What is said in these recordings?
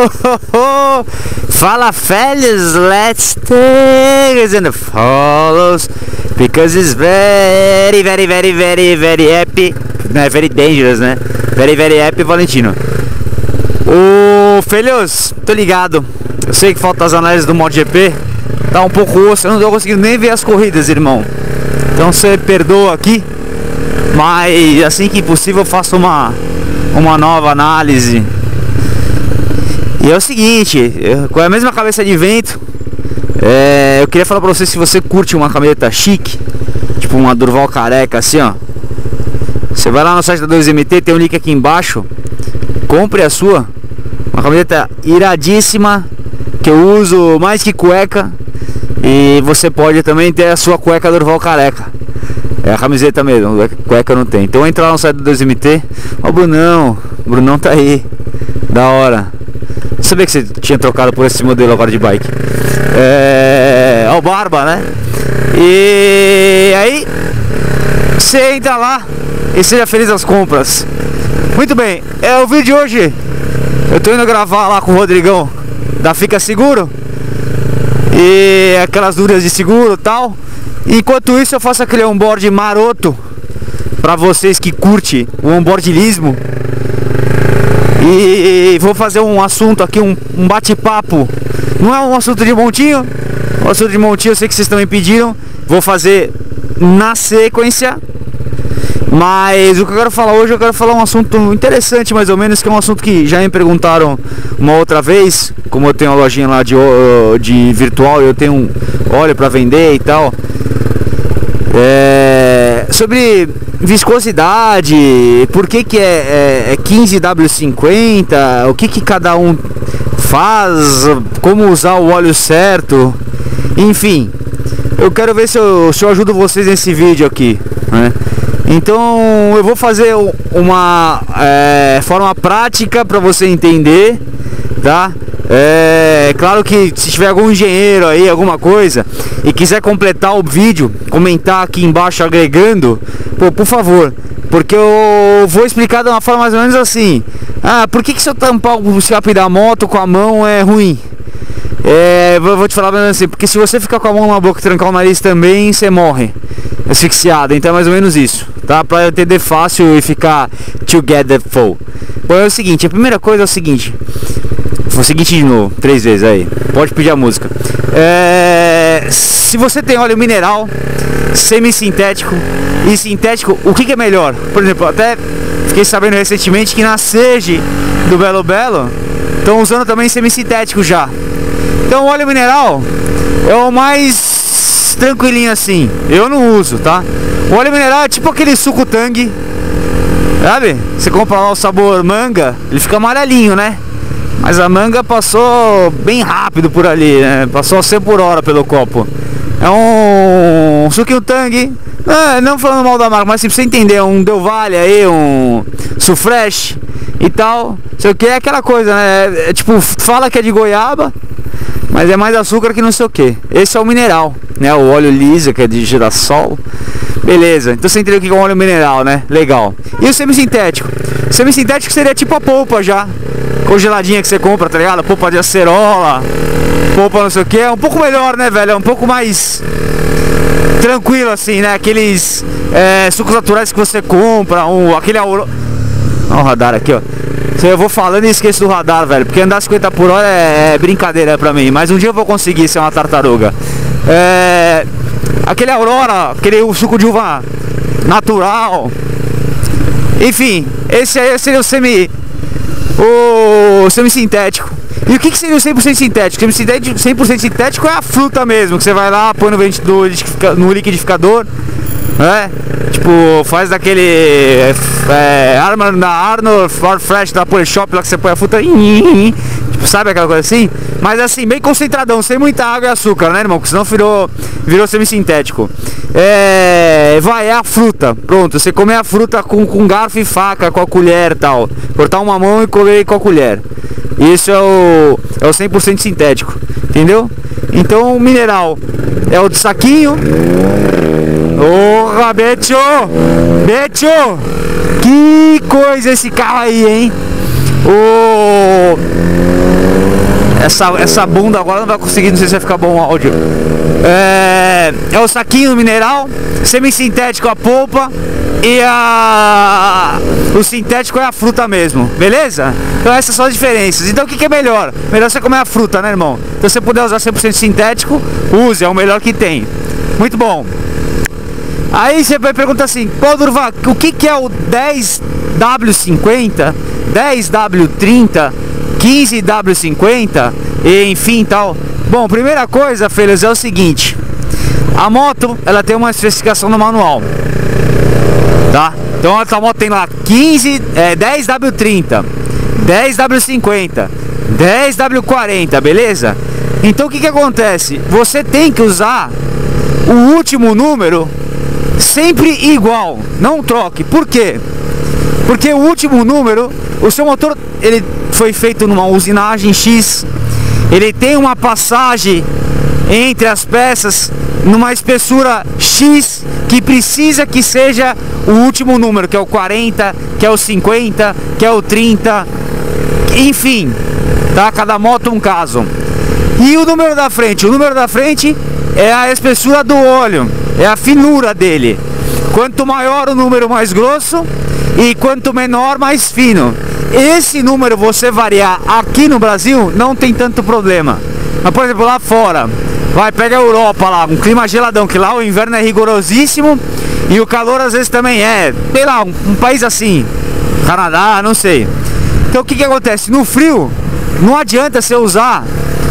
Fala fellas, let's take it the follows because it's very, very, very, very, very happy. Não é very dangerous, né? Very, very happy, Valentino. Ô, filhos, tô ligado. Eu sei que falta as análises do MotoGP. Tá um pouco osso, eu não tô conseguindo nem ver as corridas, irmão. Então você perdoa aqui. Mas assim que possível eu faço uma, uma nova análise. E é o seguinte, com a mesma cabeça de vento, é, eu queria falar pra você se você curte uma camiseta chique, tipo uma Durval careca assim, ó. Você vai lá no site da 2MT, tem um link aqui embaixo. Compre a sua. Uma camiseta iradíssima que eu uso mais que cueca. E você pode também ter a sua cueca Durval careca. É a camiseta mesmo, cueca não tem. Então entra lá no site do 2MT. Ó o Brunão, o Brunão tá aí. Da hora. Não sabia que você tinha trocado por esse modelo agora de bike. É. Ó o Barba, né? E aí você entra lá e seja feliz nas compras. Muito bem, é o vídeo de hoje. Eu tô indo gravar lá com o Rodrigão da Fica Seguro. E aquelas dúvidas de seguro tal. Enquanto isso eu faço aquele onboard maroto para vocês que curte o onboardismo. E vou fazer um assunto aqui, um, um bate-papo. Não é um assunto de montinho. O assunto de montinho eu sei que vocês também pediram. Vou fazer na sequência. Mas o que eu quero falar hoje, eu quero falar um assunto interessante mais ou menos, que é um assunto que já me perguntaram uma outra vez, como eu tenho uma lojinha lá de, de virtual, eu tenho um óleo para vender e tal. É, sobre viscosidade, por que, que é, é, é 15W50, o que, que cada um faz, como usar o óleo certo, enfim. Eu quero ver se eu, se eu ajudo vocês nesse vídeo aqui, né? Então eu vou fazer uma é, forma prática para você entender, tá? É claro que se tiver algum engenheiro aí, alguma coisa, e quiser completar o vídeo, comentar aqui embaixo agregando, pô, por favor, porque eu vou explicar de uma forma mais ou menos assim. Ah, por que, que se eu tampar o escape da moto com a mão é ruim? É, vou te falar assim, porque se você ficar com a mão na boca e trancar o nariz também, você morre asfixiado. Então é mais ou menos isso, tá? Pra entender fácil e ficar together full. Bom, é o seguinte, a primeira coisa é o seguinte. Foi o seguinte de novo, três vezes aí. Pode pedir a música. É, se você tem óleo mineral, semi-sintético e sintético, o que, que, é melhor? Por exemplo, até fiquei sabendo recentemente que na Sege do Belo Belo estão usando também semi-sintético já. Então, óleo mineral é o mais tranquilinho assim. Eu não uso, tá? O óleo mineral é tipo aquele suco tangue. Sabe? Você compra lá o sabor manga, ele fica amarelinho, né? Mas a manga passou bem rápido por ali, né? Passou a 100 por hora pelo copo. É um, suquinho tangue. É, não falando mal da marca, mas se você entender, um Del Valle aí, um Sufresh e tal. Sei o que é aquela coisa, né? É, é, tipo, fala que é de goiaba, mas é mais açúcar que não sei o que. Esse é o mineral, né? O óleo liso, que é de girassol. Beleza, então você entendeu o que é um óleo mineral, né? Legal. E o semissintético? O semissintético seria tipo a polpa já congeladinha que você compra, tá ligado? Polpa de acerola, polpa não sei o que. É um pouco melhor, né, velho? É um pouco mais tranquilo assim, né? Aqueles é, sucos naturais que você compra, um, aquele auro... Olha o radar aqui, ó. Eu vou falando e esqueço do radar, velho. Porque andar 50 por hora é, é brincadeira pra mim. Mas um dia eu vou conseguir ser uma tartaruga. É, aquele Aurora, aquele suco de uva natural. Enfim, esse aí seria o semi o semi-sintético. E o que, que seria o 100% sintético? 100% sintético é a fruta mesmo, que você vai lá, põe no, no liquidificador, né? Tipo, faz daquele é, Arma da Arnold For Fresh da Polishop lá que você põe a fruta, sabe aquela coisa assim? Mas assim, bem concentradão, sem muita água e açúcar, né, irmão? Porque senão virou, virou semi-sintético. É, vai, é a fruta. Pronto, você comer a fruta com, com garfo e faca, com a colher e tal. Cortar uma mão e comer com a colher. Isso é o, é o 100% sintético, entendeu? Então o mineral é o de saquinho. Porra, Betio! Betio! Que coisa esse carro aí, hein? Essa, essa bunda agora não vai conseguir, não sei se vai ficar bom o áudio. É, é o saquinho mineral, semissintético a polpa e a o sintético é a fruta mesmo, beleza? Então essas são as diferenças. Então o que, que é melhor? Melhor você comer a fruta, né, irmão? Então se você puder usar 100% sintético, use, é o melhor que tem. Muito bom. Aí você vai perguntar assim, pô Durva, o que, que é o 10W50, 10W30, 15W50 e enfim tal? Bom, primeira coisa, filhos, é o seguinte. A moto, ela tem uma especificação no manual. Tá? Então a moto tem lá 15, é, 10W30, 10W50, 10W40, beleza? Então o que que acontece? Você tem que usar o último número sempre igual, não troque. Por quê? Porque o último número, o seu motor, ele foi feito numa usinagem X, ele tem uma passagem entre as peças numa espessura X que precisa que seja o último número, que é o 40, que é o 50, que é o 30, enfim, tá? Cada moto um caso. E o número da frente? O número da frente é a espessura do óleo, é a finura dele. Quanto maior o número, mais grosso, e quanto menor, mais fino. Esse número você variar aqui no Brasil não tem tanto problema. Mas por exemplo, lá fora, vai pega a Europa lá, um clima geladão, que lá o inverno é rigorosíssimo e o calor às vezes também é, sei lá, um, um país assim, Canadá, não sei. Então o que que acontece? No frio, não adianta você usar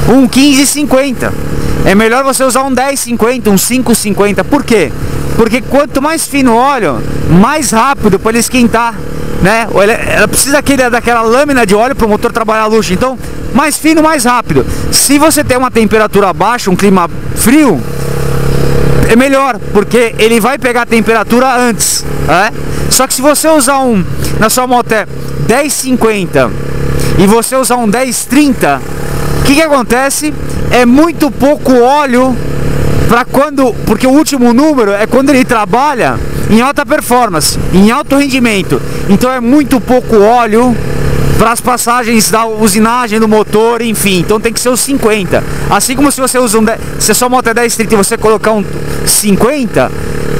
um 1550. É melhor você usar um 1050, um 550. Por quê? Porque quanto mais fino o óleo, mais rápido para ele esquentar, né? Ela precisa daquela lâmina de óleo para o motor trabalhar a luxo. Então, mais fino, mais rápido. Se você tem uma temperatura baixa, um clima frio, é melhor, porque ele vai pegar a temperatura antes, né? Só que se você usar um, na sua moto é 1050 e você usar um 1030, o que que acontece? É muito pouco óleo para quando, porque o último número é quando ele trabalha em alta performance, em alto rendimento. Então é muito pouco óleo para as passagens da usinagem do motor, enfim. Então tem que ser os 50. Assim como se você usa um se a sua moto é 10 30 e você colocar um 50,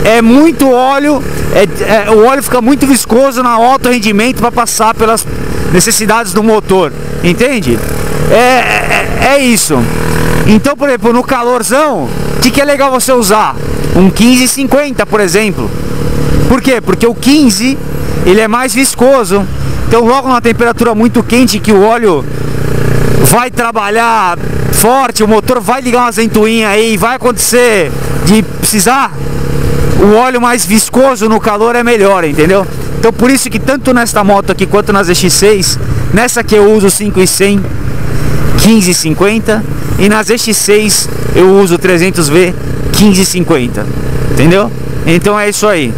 é muito óleo, é, é, o óleo fica muito viscoso na alto rendimento para passar pelas necessidades do motor, entende? É, é, isso. Então, por exemplo, no calorzão, o que, que é legal você usar? Um 1550, por exemplo. Por quê? Porque o 15 ele é mais viscoso. Então, logo numa temperatura muito quente que o óleo vai trabalhar forte, o motor vai ligar umas ventoinhas aí, vai acontecer de precisar o óleo mais viscoso no calor é melhor, entendeu? Então por isso que tanto nesta moto aqui quanto nas X6, nessa que eu uso 5100 1550 e nas X6 eu uso 300V 1550, entendeu? Então é isso aí.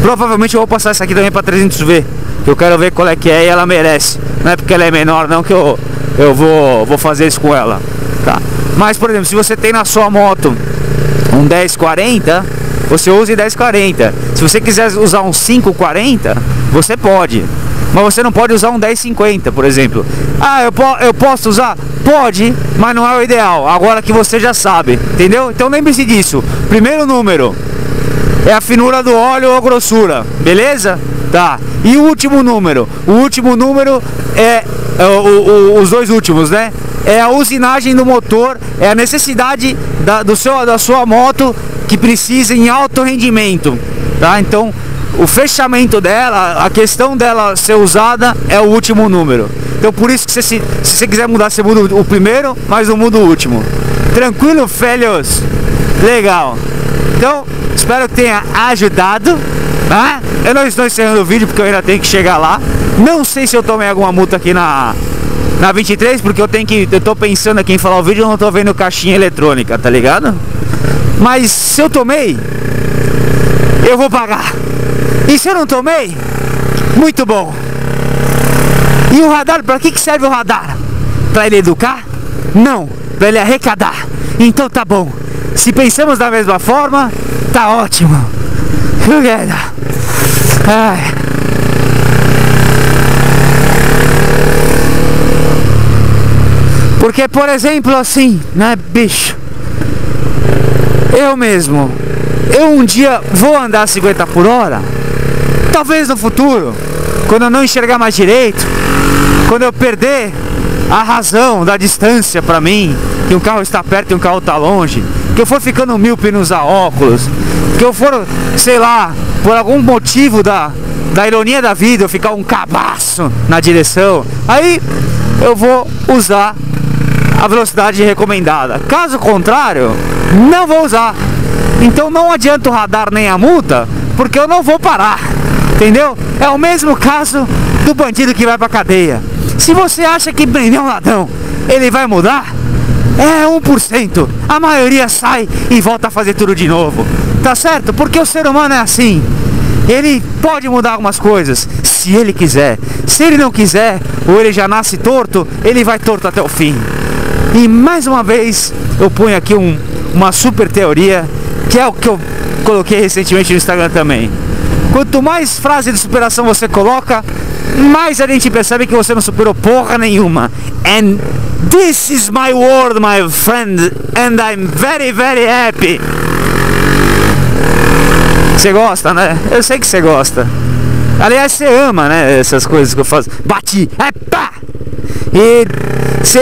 Provavelmente eu vou passar essa aqui também para 300V, que eu quero ver qual é que é e ela merece. Não é porque ela é menor não que eu, eu vou, vou fazer isso com ela, tá? Mas por exemplo, se você tem na sua moto um 1040, você use 1040. Se você quiser usar um 540, você pode. Mas você não pode usar um 1050, por exemplo. Ah, eu, po eu posso usar? Pode, mas não é o ideal. Agora que você já sabe, entendeu? Então lembre-se disso. Primeiro número é a finura do óleo ou grossura, beleza? Tá. E o último número? O último número é, é o, o, os dois últimos, né? É a usinagem do motor, é a necessidade da, do seu, da sua moto que precisa em alto rendimento, tá? Então, o fechamento dela, a questão dela ser usada é o último número. Então, por isso que você, se, se você quiser mudar, você muda o primeiro, mas não muda o último. Tranquilo, filhos? Legal. Então, espero que tenha ajudado. Tá? Eu não estou encerrando o vídeo porque eu ainda tenho que chegar lá. Não sei se eu tomei alguma multa aqui na, na 23, porque eu tenho que. Eu tô pensando aqui em falar o vídeo, eu não tô vendo caixinha eletrônica, tá ligado? Mas se eu tomei, eu vou pagar. E se eu não tomei, muito bom. E o radar, para que, que serve o radar? Para ele educar? Não, para ele arrecadar. Então tá bom. Se pensamos da mesma forma, tá ótimo. Ai. Porque, por exemplo, assim, né, bicho? Eu mesmo, eu um dia vou andar 50 por hora? Talvez no futuro, quando eu não enxergar mais direito, quando eu perder a razão da distância para mim, que um carro está perto e um carro está longe, que eu for ficando míope nos óculos, que eu for, sei lá, por algum motivo da, da ironia da vida, eu ficar um cabaço na direção, aí eu vou usar a velocidade recomendada. Caso contrário, não vou usar. Então não adianta o radar nem a multa, porque eu não vou parar. Entendeu? É o mesmo caso do bandido que vai pra cadeia. Se você acha que prender um ladrão, ele vai mudar? É 1%. A maioria sai e volta a fazer tudo de novo. Tá certo? Porque o ser humano é assim. Ele pode mudar algumas coisas, se ele quiser. Se ele não quiser, ou ele já nasce torto, ele vai torto até o fim. E mais uma vez, eu ponho aqui um, uma super teoria, que é o que eu coloquei recentemente no Instagram também. Quanto mais frase de superação você coloca, mais a gente percebe que você não superou porra nenhuma. And this is my world, my friend, and I'm very, very happy. Você gosta, né? Eu sei que você gosta. Aliás, você ama, né? Essas coisas que eu faço. Bati, é pá! E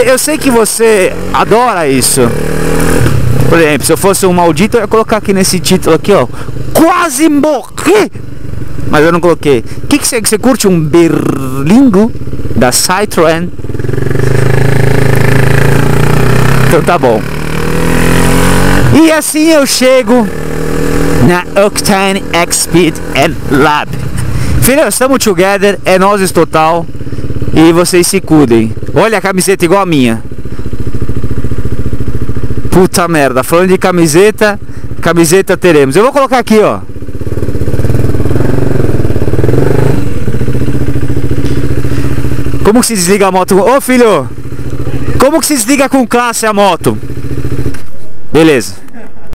eu sei que você adora isso. Por exemplo, se eu fosse um maldito, eu ia colocar aqui nesse título aqui, ó. Quase morri! Mas eu não coloquei. O que, que você, você curte? Um berlingo da Citroën? Então tá bom. E assim eu chego na Octane X-Speed Lab. Filho, estamos together, é nós total. E vocês se cuidem. Olha a camiseta igual a minha. Puta merda, falando de camiseta, camiseta teremos. Eu vou colocar aqui, ó. Como que se desliga a moto? Ô filho, como que se desliga com classe a moto? Beleza.